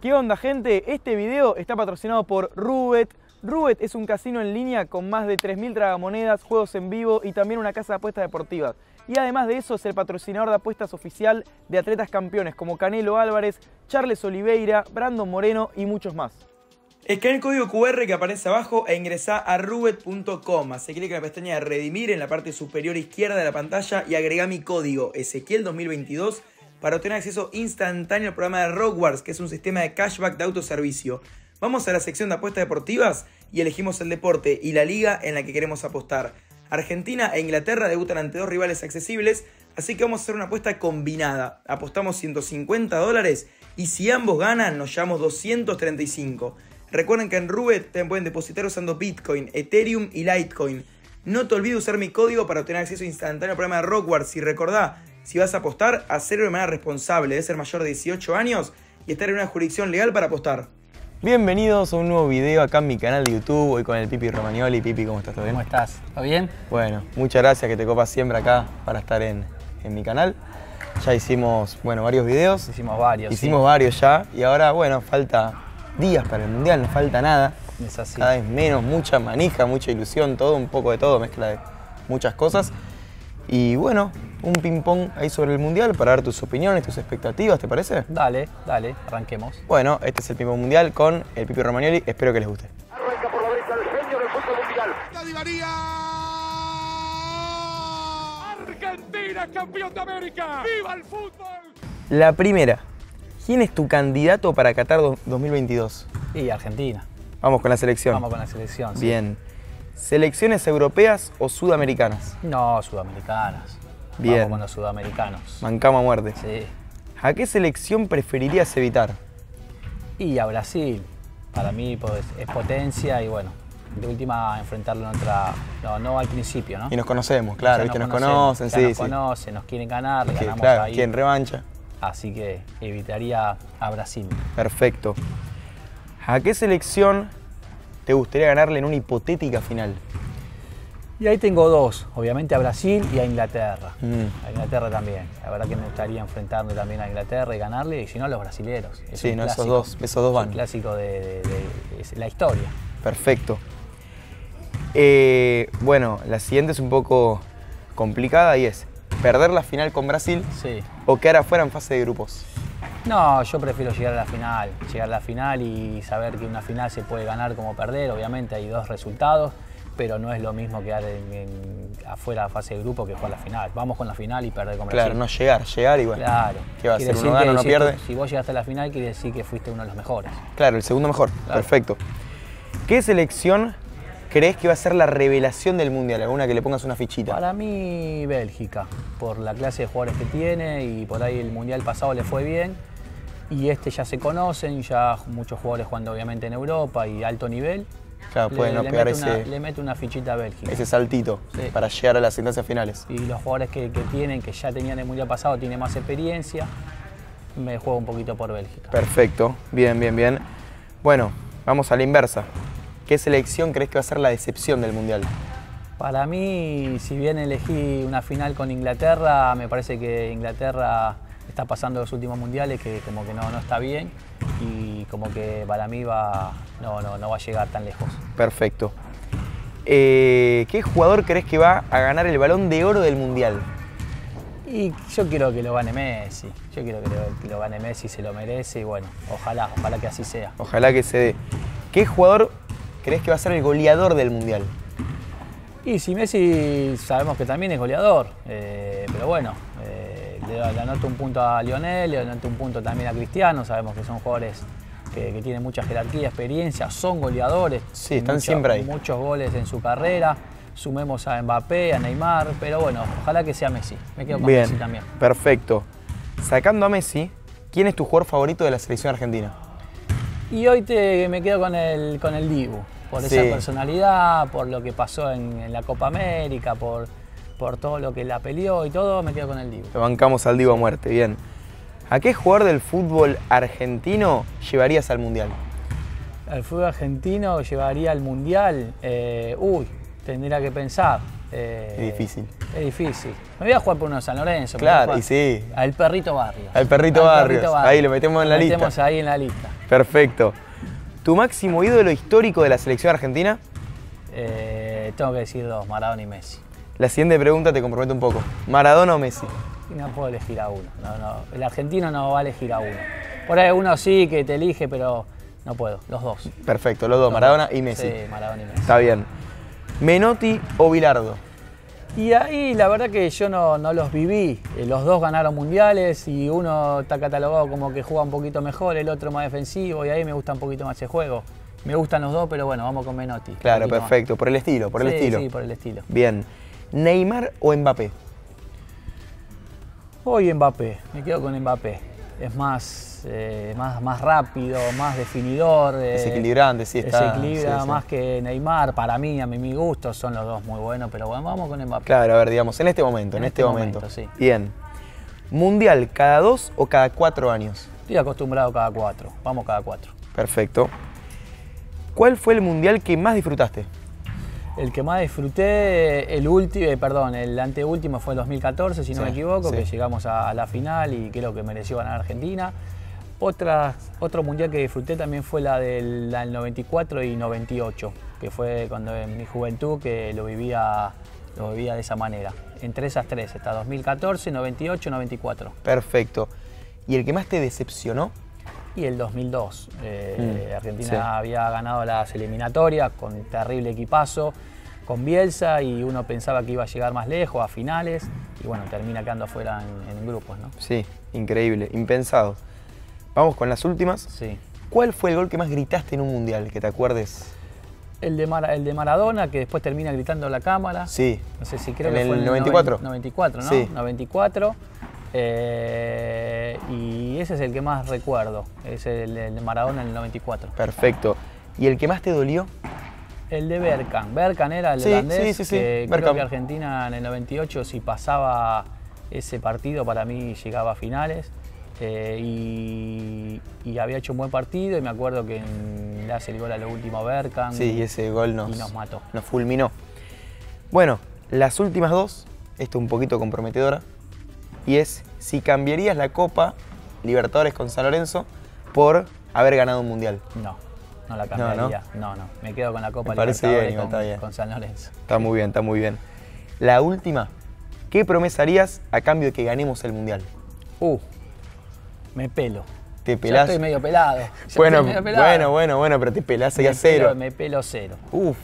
¿Qué onda gente? Este video está patrocinado por Rubet. Rubet es un casino en línea con más de 3.000 tragamonedas, juegos en vivo y también una casa de apuestas deportivas. Y además de eso es el patrocinador de apuestas oficial de atletas campeones como Canelo Álvarez, Charles Oliveira, Brandon Moreno y muchos más. Escanea el código QR que aparece abajo e ingresa a rubet.com. Hace clic en la pestaña de redimir en la parte superior izquierda de la pantalla y agrega mi código Ezequiel 2022 para obtener acceso instantáneo al programa de Rockwards, que es un sistema de cashback de autoservicio. Vamos a la sección de apuestas deportivas y elegimos el deporte y la liga en la que queremos apostar. Argentina e Inglaterra debutan ante dos rivales accesibles, así que vamos a hacer una apuesta combinada. Apostamos 150 dólares y si ambos ganan nos llevamos 235. Recuerden que en Rubet te pueden depositar usando Bitcoin, Ethereum y Litecoin. No te olvides usar mi código para obtener acceso instantáneo al programa de Rockwards y recordá, si vas a apostar, hacerlo de manera responsable, de ser mayor de 18 años y estar en una jurisdicción legal para apostar. Bienvenidos a un nuevo video acá en mi canal de YouTube, hoy con el Pipi Romagnoli. Pipi, ¿cómo estás? ¿Todo bien? ¿Cómo estás? ¿Todo bien? Bueno, muchas gracias que te copas siempre acá para estar en, en mi canal. Ya hicimos, bueno, varios videos. Hicimos varios. Hicimos varios ya y ahora, bueno, falta días para el Mundial, no falta nada. Es así. Cada vez menos, mucha manija, mucha ilusión, todo, un poco de todo, mezcla de muchas cosas. Y bueno, un ping-pong ahí sobre el Mundial para dar tus opiniones, tus expectativas, ¿te parece? Dale, dale, arranquemos. Bueno, este es el ping-pong mundial con el Pipi Romagnoli, espero que les guste. Arranca por la derecha el genio del fútbol mundial. Di María. Argentina campeón de América. ¡Viva el fútbol! La primera, ¿quién es tu candidato para Qatar do- 2022? Y Argentina. Vamos con la selección. Vamos con la selección. sí. Bien. ¿Selecciones europeas o sudamericanas? No, sudamericanas. Bien. Vamos con los sudamericanos. Mancama a muerte. Sí. ¿A qué selección preferirías evitar? Y a Brasil. Para mí pues, es potencia y bueno, de última enfrentarlo en otra. No, no al principio, ¿no? Y nos conocemos, claro, Ya nos conocemos, conocen, ya sí, nos sí. conocen, nos quieren ganar, le ganamos claro, ahí. ¿quién revancha? Así que evitaría a Brasil. Perfecto. ¿A qué selección te gustaría ganarle en una hipotética final? Y ahí tengo dos, obviamente a Brasil y a Inglaterra. Mm. A Inglaterra también. La verdad que me gustaría enfrentarme también a Inglaterra y ganarle, y si no a los brasileros. Es Sí, no, esos dos- esos dos Es van. Un clásico de, de- de- es la historia. Perfecto. Eh, bueno, la siguiente es un poco complicada y es perder la final con Brasil Sí. o quedar afuera en fase de grupos. No, yo prefiero llegar a la final. Llegar a la final y saber que una final se puede ganar como perder. Obviamente hay dos resultados, pero no es lo mismo quedar en, en- afuera de fase de grupo que jugar la final. Vamos con la final y perder con Brasil. Claro, no llegar, llegar y bueno. Claro. ¿Qué va a ser? ¿Uno gana, si pierde? Si vos llegaste a la final, quiere decir que fuiste uno de los mejores. Claro, el segundo mejor. Perfecto. ¿Qué selección crees que va a ser la revelación del mundial? ¿Alguna que le pongas una fichita? Para mí, Bélgica, por la clase de jugadores que tiene y por ahí el mundial pasado le fue bien. Y este ya se conocen, ya muchos jugadores jugando obviamente en Europa y alto nivel. Claro, puede no le, pegar mete una, ese, le mete una fichita a Bélgica. ese saltito Sí. para llegar a las instancias finales. Y los jugadores que, que tienen, que ya tenían el mundial pasado, tienen más experiencia. Me juego un poquito por Bélgica. Perfecto, bien, bien, bien. Bueno, vamos a la inversa. ¿Qué selección crees que va a ser la decepción del mundial? Para mí, si bien elegí una final con Inglaterra, me parece que Inglaterra está pasando los últimos mundiales que como que no, no está bien y como que para mí va, no, no, no va a llegar tan lejos. Perfecto. Eh, ¿Qué jugador crees que va a ganar el balón de oro del mundial? Y yo quiero que lo gane Messi, yo quiero que lo, que lo gane Messi, se lo merece y bueno, ojalá, ojalá que así sea. Ojalá que se dé. ¿Qué jugador crees que va a ser el goleador del mundial? Y si Messi sabemos que también es goleador, eh, pero bueno, eh, le, le anoto un punto a Lionel, le anoto un punto también a Cristiano, sabemos que son jugadores que, que tienen mucha jerarquía, experiencia, son goleadores. Sí, están siempre ahí. Muchos goles en su carrera, sumemos a Mbappé, a Neymar, pero bueno, ojalá que sea Messi, me quedo con Bien, Messi también. perfecto. Sacando a Messi, ¿quién es tu jugador favorito de la selección argentina? Y hoy te, me quedo con el, con el Dibu, por Sí. esa personalidad, por lo que pasó en, en la Copa América, por, por todo lo que la peleó y todo, me quedo con el Dibu. Lo bancamos al Divo a muerte, bien. ¿A qué jugador del fútbol argentino llevarías al mundial? El fútbol argentino llevaría al mundial. eh, uy, tendría que pensar. Eh, Es difícil. Es difícil. Me voy a jugar por uno de San Lorenzo. Claro, y sí. Al perrito Barrios. Al perrito Barrios. Ahí lo metemos en la Lo lista. metemos ahí en la lista. Perfecto. ¿Tu máximo ídolo histórico de la selección argentina? Eh, tengo que decir dos, Maradona y Messi. La siguiente pregunta te compromete un poco. ¿Maradona o Messi? Y no puedo elegir a uno. No, no. El argentino no va a elegir a uno. Por ahí uno sí que te elige, pero no puedo. Los dos. Perfecto, los dos, Maradona y Messi. Sí, Maradona y Messi. Está bien. ¿Menotti o Bilardo? Y ahí la verdad que yo no, no los viví. Eh, Los dos ganaron mundiales y uno está catalogado como que juega un poquito mejor, el otro más defensivo y ahí me gusta un poquito más ese juego. Me gustan los dos, pero bueno, vamos con Menotti. Claro, más. perfecto. Por el estilo, por el Sí, estilo. Sí, por el estilo. Bien. ¿Neymar o Mbappé? Hoy Mbappé, me quedo con Mbappé. Es más, eh, más, más rápido, más definidor. eh, Desequilibrante, sí, está. Desequilibra sí, sí. más que Neymar. Para mí, a mi, mi gusto, son los dos muy buenos, pero bueno, vamos con Mbappé. Claro, a ver, digamos, en este momento, en, En este, este momento. momento, sí. Bien. ¿Mundial cada dos o cada cuatro años? Estoy acostumbrado cada cuatro. Vamos cada cuatro. Perfecto. ¿Cuál fue el mundial que más disfrutaste? El que más disfruté, el último, eh, perdón, el anteúltimo fue el 2014, si no Sí, me equivoco, sí. que llegamos a, a la final y creo que mereció ganar Argentina. Otra, otro mundial que disfruté también fue la del, la del 94 y 98, que fue cuando en mi juventud que lo vivía, lo vivía de esa manera. Entre esas tres, está 2014, 98, 94 Perfecto. ¿Y el que más te decepcionó? Y el 2002. Eh, Mm, Argentina sí. había ganado las eliminatorias con un terrible equipazo, con Bielsa y uno pensaba que iba a llegar más lejos, a finales, y bueno, termina quedando afuera en, en grupos, ¿no? Sí, increíble, impensado. Vamos con las últimas. Sí. ¿Cuál fue el gol que más gritaste en un mundial? Que te acuerdes. El de, el de Maradona, que después termina gritando la cámara. Sí. No sé si creo ¿En que el fue en 94? noven- 94, ¿no? Sí. 94. Eh, y ese es el que más recuerdo, es el, el de Maradona en el 94. Perfecto. ¿Y el que más te dolió? El de Berkan. Berkan era el Sí, holandés sí, sí, sí, que creo que Argentina en el 98 si pasaba ese partido para mí llegaba a finales eh, y, y había hecho un buen partido y me acuerdo que en- le hace el gol a lo último Berkan Sí, y ese gol nos, y nos mató. nos fulminó. Bueno, las últimas dos, esto un poquito comprometedora, y es si cambiarías la Copa Libertadores con San Lorenzo por haber ganado un mundial. No, no la No, cambiaría. No, no, me quedo con la Copa bien, Libertadores con, está bien. con San Lorenzo. Está muy bien, está muy bien. La última, ¿qué promesa harías a cambio de que ganemos el mundial? Uh, me pelo. ¿Te Ya pelás? estoy medio pelado. ya Bueno, medio pelado. bueno, bueno, bueno, pero te pelás ahí me a cero. Pelo, me pelo cero. Uf,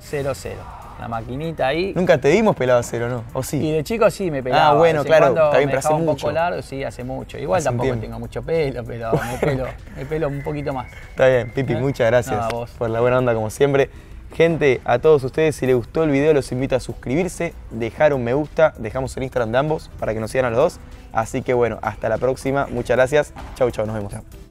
Cero, cero. La maquinita ahí. nunca te dimos pelado a cero, ¿no? ¿O sí? Y de chico sí me pelaba. Ah, bueno, claro, está bien, pero hace dejaba un mucho. poco largo, sí, hace mucho. Igual Hace tampoco tengo mucho pelo, pero me pelo, me pelo un poquito más. Está bien, Pipi, ¿Eh? muchas gracias No, a vos. por la buena onda como siempre. Gente, a todos ustedes, si les gustó el video, los invito a suscribirse, dejar un me gusta, dejamos el Instagram de ambos para que nos sigan a los dos. Así que bueno, hasta la próxima, muchas gracias. Chau, chau, nos vemos.